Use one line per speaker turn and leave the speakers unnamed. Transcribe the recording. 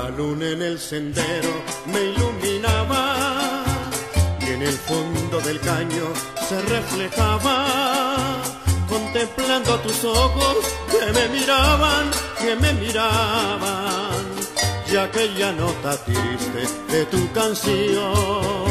La luna en el sendero me iluminaba y en el fondo del caño se reflejaba contemplando tus ojos que me miraban, que me miraban y aquella nota triste de tu canción.